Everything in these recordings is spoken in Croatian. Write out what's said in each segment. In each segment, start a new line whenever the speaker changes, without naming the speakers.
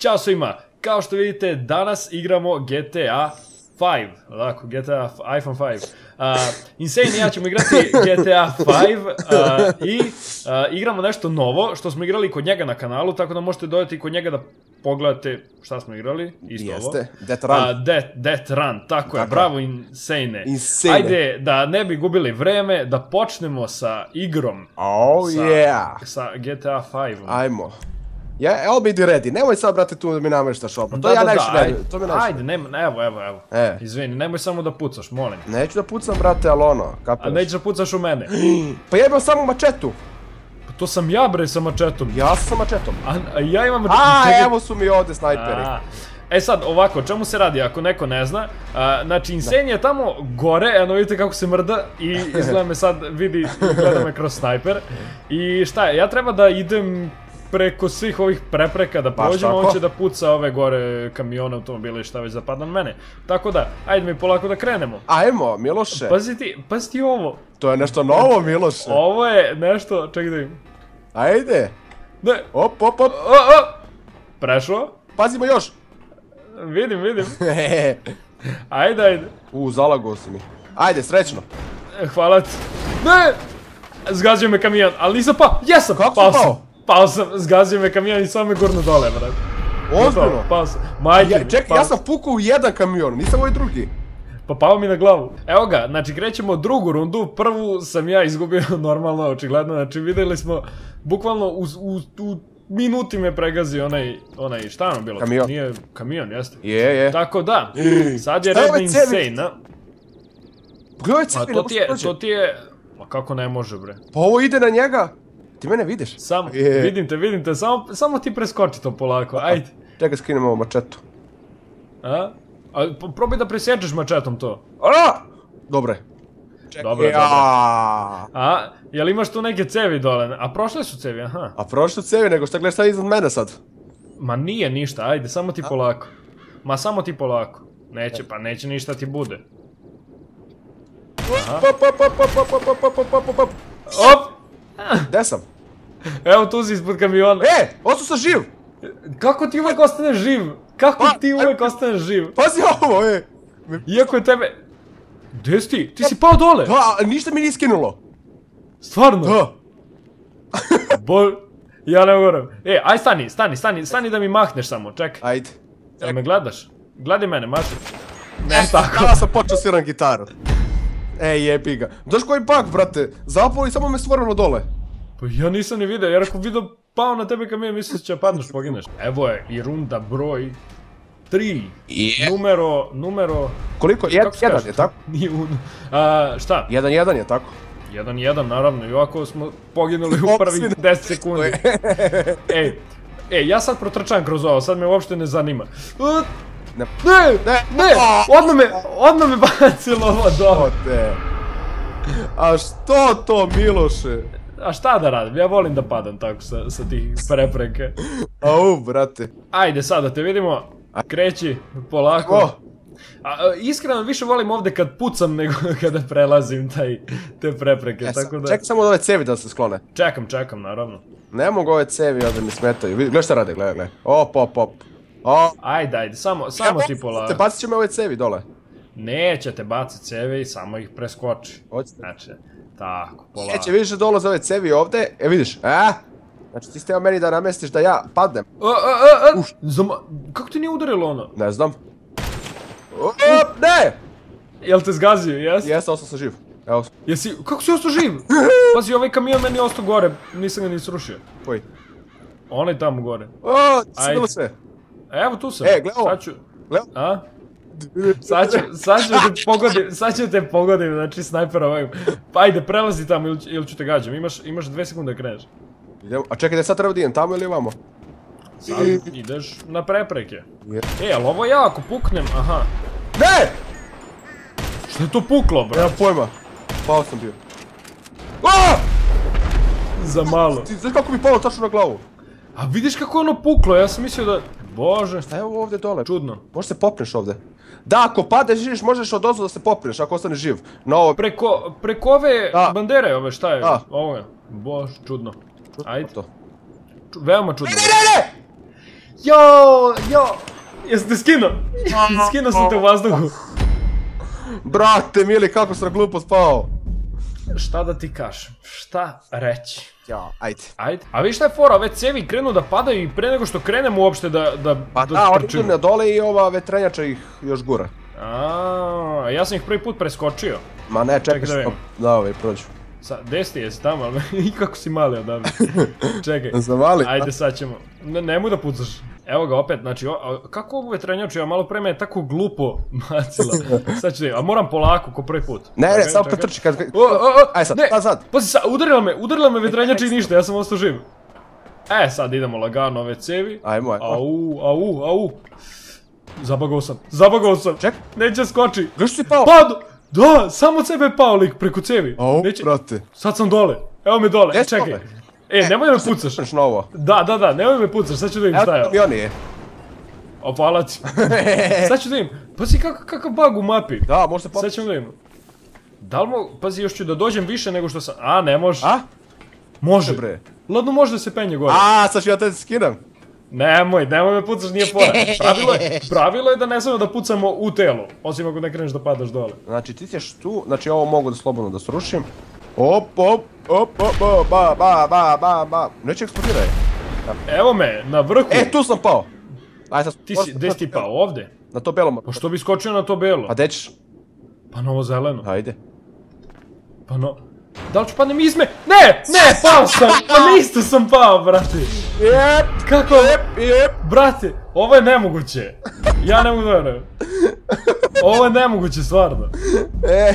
Ćao svima, kao što vidite danas igramo GTA 5, lako, GTA iPhone 5. Uh, Insane ja ćemo igrati GTA 5 uh, i uh, igramo nešto novo što smo igrali kod njega na kanalu, tako da možete dojeti kod njega da pogledate šta smo igrali, isto
Jeste,
ovo.
Death Run.
Uh, Death, Death Run, tako je, bravo Insane.
Insane.
Ajde, da ne bi gubili vreme, da počnemo sa igrom.
Oh
Sa,
yeah.
sa GTA 5.
Ajmo. Ja, evo mi idi ready. Nemoj sad, brate, tu da mi nameštaš opet. To ja najviše ne To mi najviše.
ajde, nema, evo, evo, evo.
E.
Izvini, nemoj samo da pucaš, molim.
Neću da pucam, brate, ali ono,
A
kapiraš?
nećeš da pucaš u mene.
Pa ja imam samo mačetu.
Pa to sam ja bre sa mačetom.
Ja sam sa mačetom.
A, a ja imam...
A,
čekaj-
evo su mi ovde snajperi.
A, E sad, ovako, čemu se radi, ako neko ne zna, a, znači Insane je tamo gore, eno vidite kako se mrda i izgleda me sad, vidi, gleda me kroz snajper. I šta je, ja treba da idem preko svih ovih prepreka da
Baš
prođem, a on će da puca ove gore kamione, automobile i šta već zapada na mene. Tako da, ajde mi polako da krenemo.
Ajmo, Miloše.
Pazi ti, pazi ti ovo.
To je nešto novo, Miloše.
Ovo je nešto, čekaj da vidim.
Ajde.
Ne,
Op, op, op.
o, o, prešao,
Pazimo još.
vidim, vidim. Ajde, ajde.
U, zalago si mi. Ajde, srećno.
Hvala ti. Ne! Zgazio me kamion, ali nisam pao. Jesam!
Kako
pao
pao?
sam. Pao sam, zgazio me kamion i samo me gurno dole, brate.
Ozbiljno.
Pao sam. Majke
Ja, čekaj, ja
sam.
pukao u jedan kamion, nisam ovaj drugi.
Pa pao mi na glavu. Evo ga, znači krećemo drugu rundu, prvu sam ja izgubio normalno, očigledno, znači videli smo, bukvalno u, u, u minuti me pregazio onaj, onaj, šta je ono bilo?
Kamion.
Nije kamion, jeste.
Je, je.
Tako da, sad je red
ovaj
insane, a?
Pogledaj
A
cevi,
to ti je, to ti je, ma kako ne može bre.
Pa ovo ide na njega. Ti mene vidiš?
Samo,
Je.
vidim te, vidim te, samo, samo ti preskoči to polako, ajde.
Čekaj, skinem ovo mačetu.
A? A probaj da presječeš mačetom to.
A! Dobre. Čekaj,
Dobro,
ja.
A? Jel imaš tu neke cevi dole? A prošle su cevi, aha.
A prošlo cevi, nego šta gledaš sad iznad mene sad?
Ma nije ništa, ajde, samo ti polako. Ma samo ti polako. Neće, pa neće ništa ti bude.
Pop, pop, pop, pop, pop, pop, pop, pop, pop, pop, pop.
Op!
Gde sam?
Evo tu si ispod kamiona.
E, ostao sam živ!
Kako ti uvek ostaneš živ? Kako
Pa,
ti uvek ostaneš živ?
Pazi ovo, e!
Iako je tebe... Gde si ti? Ti si pao dole!
Da, a ništa mi nije skinulo.
Stvarno?
Da.
Bol... Ja ne moram. E, aj stani, stani, stani, stani da mi mahneš samo, čekaj.
Ajde.
Jel me gledaš? Gledaj mene, maši. Ne, tako.
Kada sam počeo sviram gitaru. Ej, jebi ga. Doš koji bug, brate? Zapao i samo me stvorilo dole.
Pa ja nisam ni video, jer ako video pao na tebe kamion, mislim da će padneš, pogineš. Evo je i runda broj 3.
Je.
Numero, numero...
Koliko? Jed,
kako
jedan je, tako?
Nije uno. A, šta?
Jedan, jedan je, tako?
Jedan, jedan, naravno, i ovako smo poginuli u
Opsine.
10 sekundi. Ej, ej, ja sad protrčam kroz ovo, sad me uopšte ne zanima. Uh,
Ne.
Ne,
Ne.
odmah me, odmah me bacilo ovo.
Ote. A što to, Miloše?
A šta da radim, ja volim da padam tako sa, sa tih prepreke.
Au, brate.
Ajde sad da te vidimo, kreći polako. A, a, iskreno više volim ovde kad pucam nego kada prelazim taj, te prepreke,
e,
tako da...
čekaj samo da ove cevi da se sklone.
Čekam, čekam, naravno.
Ne mogu ove cevi da mi smetaju. Gledaj šta rade, gledaj, gledaj. Op, op, op. O,
Ajde, ajde, samo, samo ti
Te
polako.
bacit će me ove cevi dole.
Neće te baciti cevi, samo ih preskoči.
Hoćete?
Znači, tako, polako.
Neće, vidiš da dolaze ove cevi ovde, e vidiš, a? Znači ti steo meni da namestiš da ja padnem.
A, a, a, a, zama... Kako ti nije udarilo ono?
Ne znam. Op, ne!
Jel te zgazio, jes?
Jesam, ostao sam živ. Evo,
Jesi, kako si ostao živ? Pazi, ovaj kamion meni je ostao gore, nisam ga ni srušio.
koji?
Onaj tamo gore.
O, sigurno sve.
Evo tu sam.
E, gle ovo.
Ću,
Gle,
a? Sad ću, sad ću te pogodim, sad ću te pogodim, znači snajper ovaj. Pa ajde, prelazi tamo ili, ili ću te gađam, imaš, imaš dve sekunde da kreneš.
A čekaj, da sad treba da idem tamo ili ovamo?
Sad ideš na prepreke. E, ali ovo ja ako puknem, aha.
Ne!
Što je to puklo, bro?
Nemam pojma. Pao sam bio. A!
Za malo.
Ti znaš kako mi palo tačno na glavu?
A vidiš kako je ono puklo, ja sam mislio da... Bože,
Evo ovdje dole.
čudno.
Možeš se popneš ovdje. Da, ako padeš, vidiš, možeš od da se popneš ako ostaneš živ. Na ovo...
Preko, preko ove
Da.
bandere, ove šta je?
Da.
Ovo je. Bože, čudno. Ajde,
To.
ču- veoma čudno.
Ne, ne, ne!
Jo, jo. Jeste skinuo? Skinuo sam te u vazduhu.
Brate, mili, kako sam glupo spao.
Šta da ti kažem? Šta reći?
Ja, ajde.
Ajde. A vi šta je fora, ove cevi krenu da padaju i pre nego što krenemo uopšte da, da,
Pa
da
da, oni na dole i ova vetrenjača ih još gura.
A, ja sam ih prvi put preskočio.
Ma ne, čekaj
da
da ovaj prođu.
Sa, gde ti jesi tamo, ali i kako si mali odavde. Čekaj.
Sam mali?
Ajde sad ćemo. Ne, nemoj da pucaš. Evo ga opet, znači, o, kako ovu vetrenjaču, ja malo pre me je tako glupo bacila. Sad ću a moram polako, ko prvi put.
Ne, ne, samo pretrči kad...
O, o,
Aj sad,
ne,
sad, sad.
Pazi sad, udarila me, udarila me vetrenjača i ništa, ja sam ostao živ. E, sad idemo lagano ove cevi.
Ajmo, ajmo.
Au, au, au. Zabagao sam, zabagao sam.
Ček.
Neće skoči.
Gdje si pao?
Pad! Da, samo od sebe je pao lik preko cevi.
Au,
Neće...
brate.
Sad sam dole. Evo me dole.
Gdje si
Čekaj. E, nemoj da me pucaš.
Znaš na ovo.
Da, da, da, nemoj me pucaš, sad ću da
Evo
šta je.
kamioni je.
O, hvala ti. Sad ću da vidim. Pazi kakav bug u mapi.
Da, može se pa...
Sad ćemo da vidimo. Da li mo... Pazi, još ću da dođem više nego što sam... A, ne može.
A?
Može.
bre.
Ladno može da se penje gore.
A, sad ću ja te skinem.
Nemoj, nemoj me pucaš, nije fora. Pravilo je, pravilo je da ne smemo da pucamo u telo. Osim ako ne kreneš da padaš dole.
Znači ti ćeš tu, znači ovo mogu da slobodno da srušim. Op, op, op, op, op, ba, ba, ba, ba, ba. Neće eksplodiraj.
Evo me, na vrhu.
E, tu sam pao. Aj sad,
Ti si, si ti pao, ovde?
Na to belo.
Pa što bi skočio na to belo?
Pa gde ćeš?
Pa na ovo zeleno.
Ajde.
Pa no... Da li ću padnem izme? Ne! Ne, pao sam! Pa na isto sam pao, brate!
Jep,
Kako?
jep, jep.
Brate, ovo je nemoguće. Ja ne mogu da verujem. Ovo je nemoguće, stvarno.
E,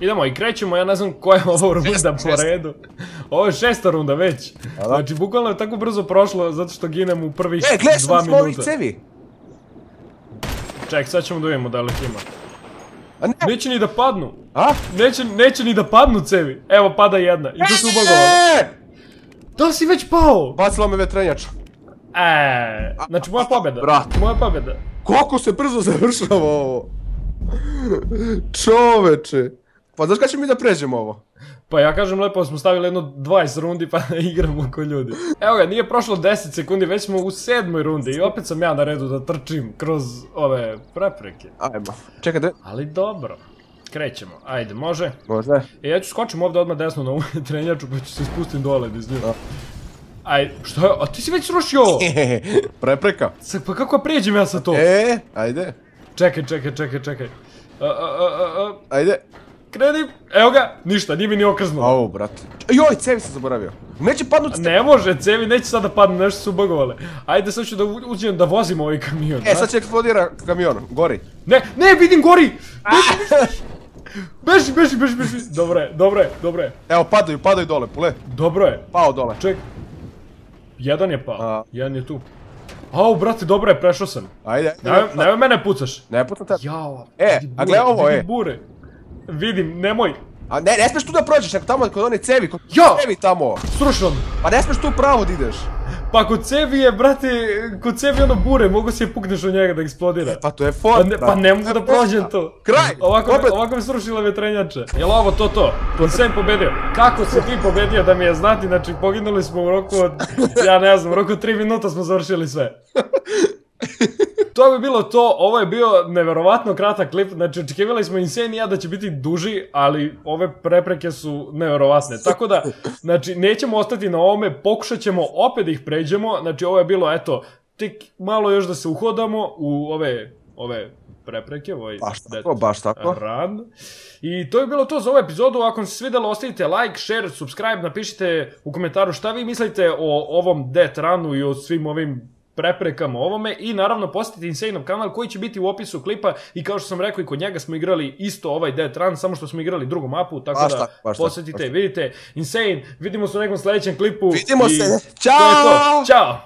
Idemo i krećemo, ja ne znam koja je ovo runda po redu. Ovo je šesta runda već.
da.
Znači, bukvalno je tako brzo prošlo zato što ginem u prvih
E, gledaj
dva
sam smo ovih
minuta.
cevi.
Ček, sad ćemo da vidimo da li ih ima.
A ne,
Neće ni da padnu.
a?
Neće, neće ni da padnu cevi. Evo, pada jedna. I to se ubagovalo.
E,
Da li si već pao?
Bacila me vetrenjača.
E, znači moja pobjeda.
Brate.
Moja pobjeda.
Koliko se brzo završava ovo? Čoveče. Pa znaš kada ćemo mi da pređemo ovo?
Pa ja kažem lepo smo stavili jedno 20 rundi pa da igramo ko ljudi. Evo ga, nije prošlo 10 sekundi, već smo u sedmoj rundi i opet sam ja na redu da trčim kroz ove prepreke.
Ajmo. Čekaj, da...
Ali dobro. Krećemo, ajde, može.
Može.
E, ja ću skočim ovdje odmah desno na ovu trenjaču pa ću se spustim dole nje. Ajde, što je, a ti si već srušio?
Prepreka.
Sad, pa kako prijeđem ja sa to?
E, ajde.
Čekaj, čekaj, čekaj, čekaj. A, a, a, a, a,
Ajde.
krenim, evo ga, ništa, nije mi ni okrznuo.
Au, brate. Joj, cevi sam zaboravio. Neće padnut ste...
Ne može, cevi neće sada padnu, nešto su bugovale. Ajde, sad ću da uđem da vozim ovaj kamion.
E, sad će eksplodira kamion. Gori.
Ne, ne, vidim gori! Beži, beži, beži, beži. Dobro je, dobro je, dobro je.
Evo, padaju, padaju dole, pule.
Dobro je.
Pao dole.
Ček. Jedan je pao,
A.
jedan je tu. Au, brate, dobro je, prešao sam.
Ajde.
Nemoj, nemoj mene pucaš.
Ne putam te.
Jao.
E, a gle ovo, e.
bure. Vidim, nemoj.
A ne, ne smeš tu da prođeš, nego tamo kod one cevi, kod
Jo!
cevi tamo.
Srušam.
Pa ne smeš tu pravo da ideš.
Pa kod cevi je, brate, kod cevi ono bure, mogu se pukneš u njega da eksplodira.
Pa to je
Pa
fora.
ne, pa ne mogu da prođem to.
Kraj!
Ovako, me, ovako me srušila vetrenjače. Jel ovo to to? Sam pobedio. Kako si ti pobedio da mi je znati? Znači, poginuli smo u roku od, ja ne znam, u roku od 3 minuta smo završili sve. To bi bilo to, ovo je bio neverovatno kratak klip, znači očekivali smo Insane i ja da će biti duži, ali ove prepreke su neverovatne. Tako da, znači, nećemo ostati na ovome, pokušat ćemo opet da ih pređemo, znači ovo je bilo, eto, tek malo još da se uhodamo u ove, ove prepreke, ovaj
Baš tako, baš tako.
run. I to je bilo to za ovu epizodu, ako vam se svidjelo ostavite like, share, subscribe, napišite u komentaru šta vi mislite o ovom Death Runu i o svim ovim preprekama ovome i naravno posjetite Insaneov kanal koji će biti u opisu klipa i kao što sam rekao i kod njega smo igrali isto ovaj Death Run, samo što smo igrali drugu mapu, tako
Baš
da
baš
posjetite,
baš
vidite. Insane, vidimo se u nekom sljedećem klipu.
Vidimo
i
se.
to je to.
Ćao!
Ćao!